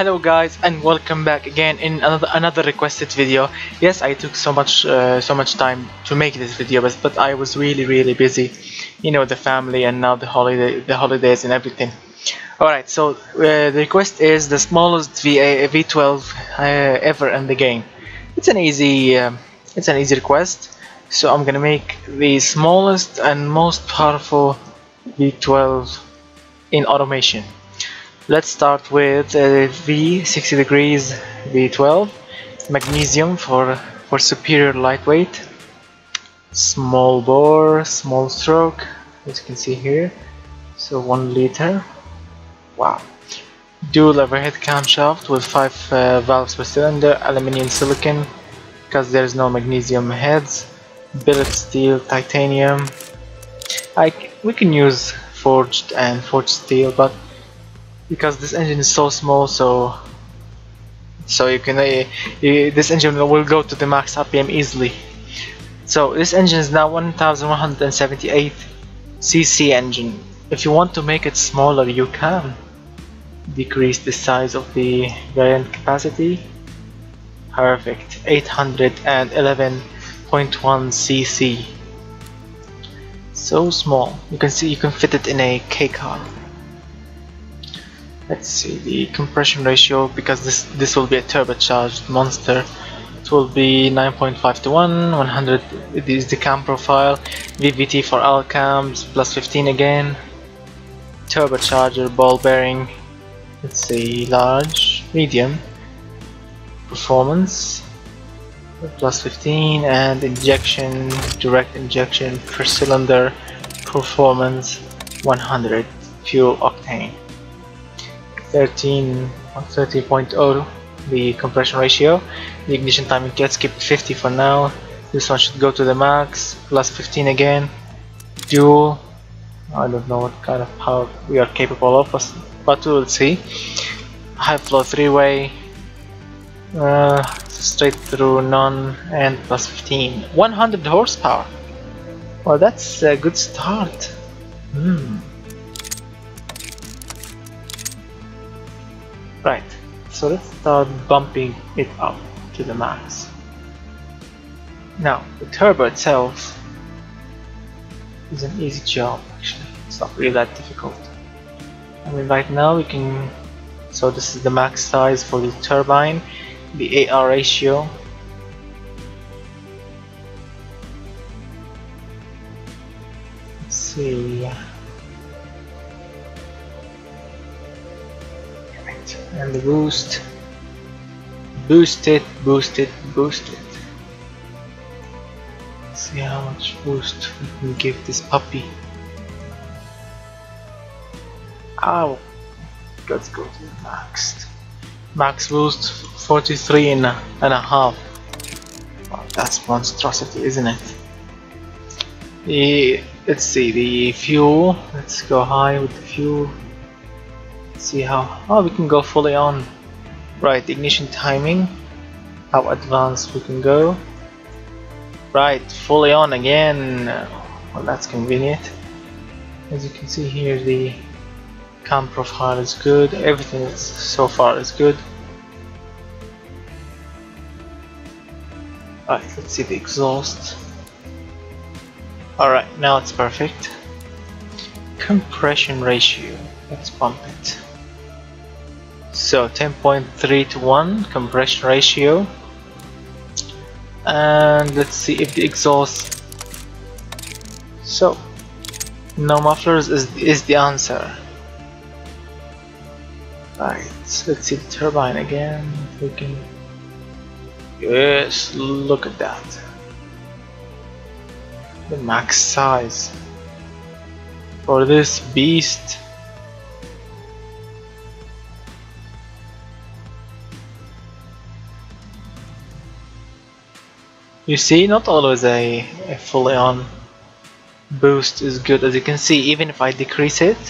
Hello guys and welcome back again in another another requested video. Yes, I took so much uh, so much time to make this video, but but I was really really busy, you know, the family and now the holiday the holidays and everything. All right, so uh, the request is the smallest VA V12 uh, ever in the game. It's an easy um, it's an easy request, so I'm gonna make the smallest and most powerful V12 in automation. Let's start with uh, V 60 degrees V12 magnesium for for superior lightweight. Small bore small stroke as you can see here. So one liter. Wow. Dual overhead camshaft with five uh, valves per cylinder aluminium silicon because there's no magnesium heads billet steel titanium. I we can use forged and forged steel but because this engine is so small so so you can uh, this engine will go to the max RPM easily. So this engine is now 1178 cc engine. If you want to make it smaller you can decrease the size of the variant capacity. Perfect. 811.1 cc so small. You can see you can fit it in a K car let's see the compression ratio because this this will be a turbocharged monster. It will be 9.5 to 1 100 it is the cam profile. VVT for all cams plus 15 again. Turbocharger ball bearing let's see large medium. Performance plus 15 and injection direct injection per cylinder performance 100 fuel octane 13 30.0 the compression ratio. The ignition timing let's keep 50 for now. This one should go to the max plus 15 again. Dual. I don't know what kind of power we are capable of but we'll see. High flow three-way uh, straight through none and plus 15 100 horsepower. Well that's a good start. Hmm Right, so let's start bumping it up to the max. Now, the turbo itself is an easy job actually, it's not really that difficult. I mean right now we can, so this is the max size for the turbine, the AR ratio. See, and the boost. Boost it boost it boost it. Let's see how much boost we can give this puppy. Oh let's go to the max. Max boost 43 and a, and a half. That's monstrosity isn't it? The let's see the fuel. Let's go high with the fuel see how oh we can go fully on. Right ignition timing. How advanced we can go. Right fully on again. Well that's convenient. As you can see here the cam profile is good. Everything is so far is good. Right let's see the exhaust. Alright now it's perfect. Compression ratio. Let's pump it so 10.3 to 1 compression ratio. And let's see if the exhaust. So no mufflers is, is the answer. Right let's see the turbine again. We can yes look at that. The max size for this beast You see, not always a, a uh, fully on boost is good as you can see even if I decrease it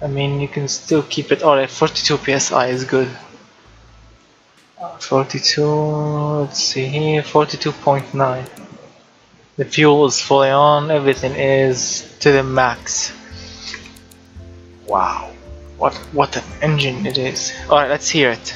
I mean you can still keep it alright 42 psi is good 42 let's see here 42.9 the fuel is fully on everything is to the max wow what what an engine it is. Alright, let's hear it.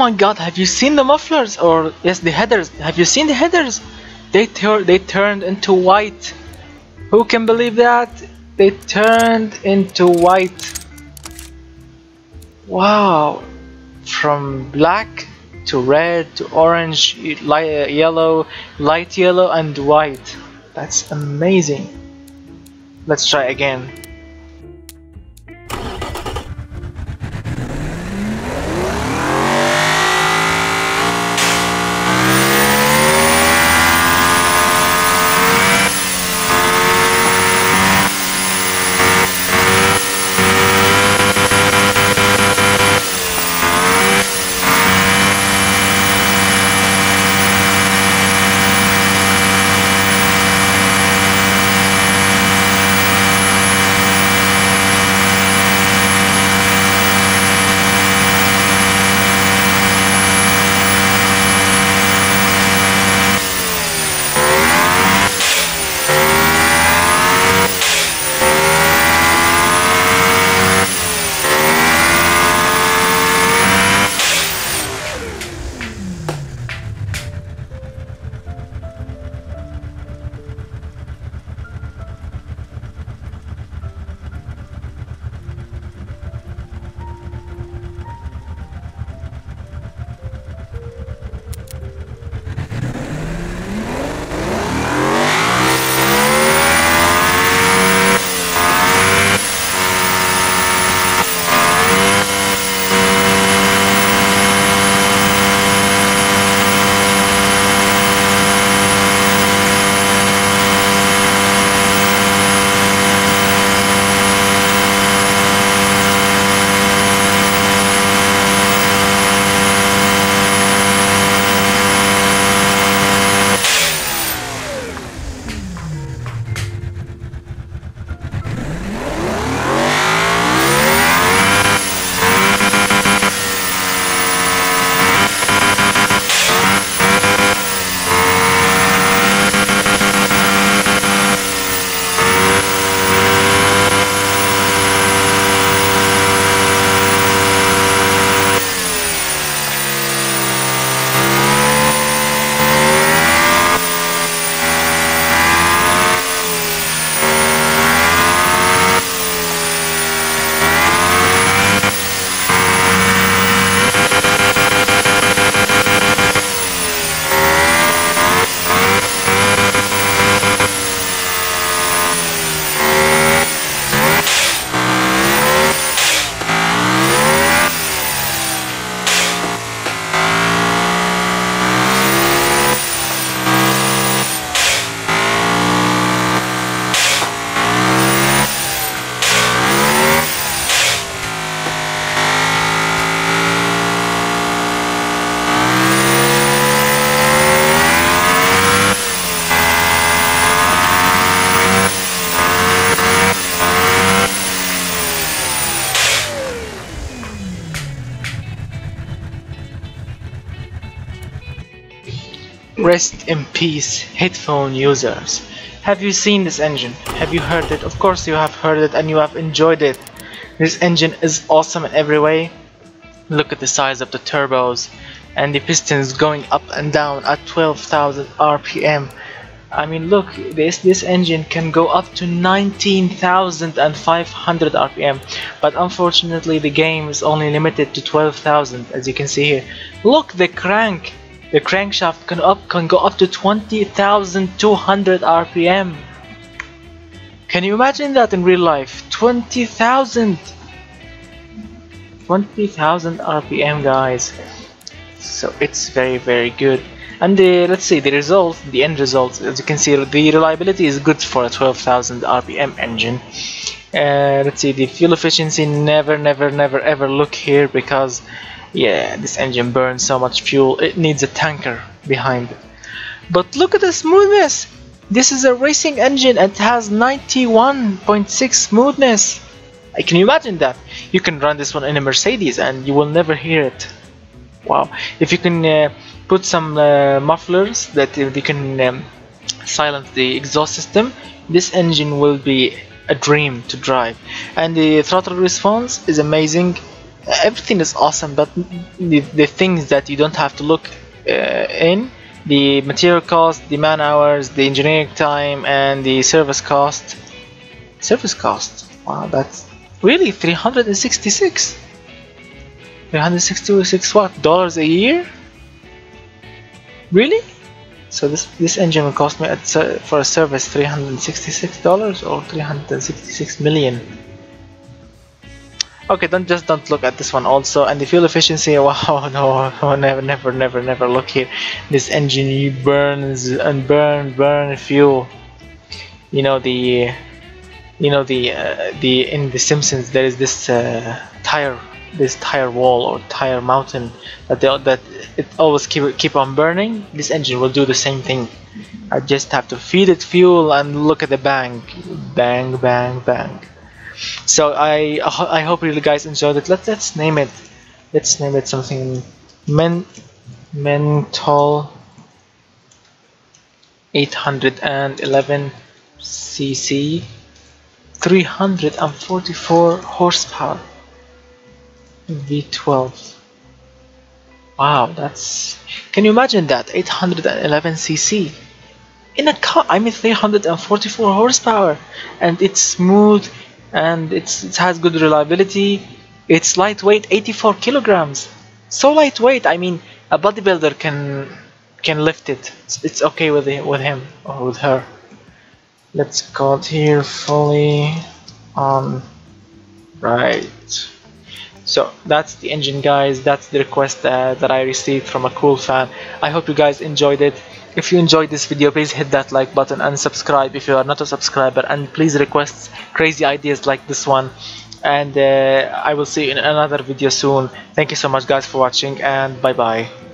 My god, have you seen the mufflers? Or yes, the headers. Have you seen the headers? They tur they turned into white. Who can believe that? They turned into white. Wow. From black to red to orange, light, uh, yellow, light yellow and white. That's amazing. Let's try again. Rest in peace, headphone users. Have you seen this engine? Have you heard it? Of course you have heard it and you have enjoyed it. This engine is awesome in every way. Look at the size of the turbos and the pistons going up and down at 12,000 RPM. I mean look, this, this engine can go up to 19,500 RPM but unfortunately the game is only limited to 12,000 as you can see here. Look the crank the crankshaft can up can go up to 20,200 RPM. Can you imagine that in real life? 20,000! 20,000 RPM guys so it's very very good and the let's see the result the end result as you can see the reliability is good for a 12,000 RPM engine uh, let's see the fuel efficiency never never never ever look here because yeah this engine burns so much fuel it needs a tanker behind it. But look at the smoothness. This is a racing engine and it has 91.6 smoothness. I can you imagine that? You can run this one in a Mercedes and you will never hear it. Wow. If you can uh, put some uh, mufflers that you can um, silence the exhaust system this engine will be a dream to drive. And the throttle response is amazing everything is awesome but the, the things that you don't have to look uh, in the material cost the man hours the engineering time and the service cost. Service cost? Wow that's really 366 366 what dollars a year? Really? So this this engine will cost me at, for a service 366 dollars or 366 million okay don't just don't look at this one also. And the fuel efficiency wow no, never never never never look here. This engine burns and burn burn fuel. You know the you know the uh, the in the Simpsons there is this uh, tire this tire wall or tire mountain that they, that it always keep keep on burning. This engine will do the same thing. I just have to feed it fuel and look at the bang bang bang bang so I I hope you guys enjoyed it. Let's let's name it. Let's name it something. Men mental 811 cc 344 horsepower V12 wow that's can you imagine that? 811 cc in a car I mean 344 horsepower and it's smooth and it's it has good reliability. It's lightweight 84 kilograms. So lightweight I mean a bodybuilder can can lift it. It's, it's okay with it, with him or with her. Let's go here fully on right. So that's the engine guys. That's the request uh, that I received from a cool fan. I hope you guys enjoyed it if you enjoyed this video please hit that like button and subscribe if you are not a subscriber. And please request crazy ideas like this one. And uh, I will see you in another video soon. Thank you so much guys for watching and bye bye